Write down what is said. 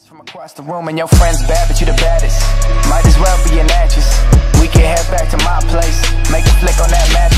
From across the room and your friends bad, but you the baddest. Might as well be an actress. We can head back to my place. Make a flick on that mattress.